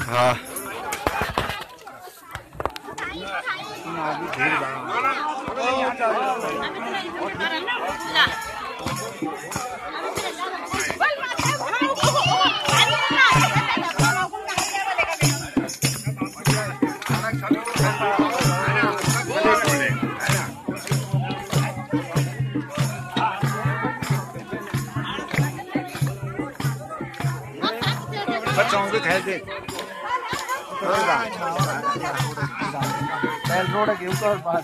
아. That's all good headed. Road है? गेहूँ का और बाहर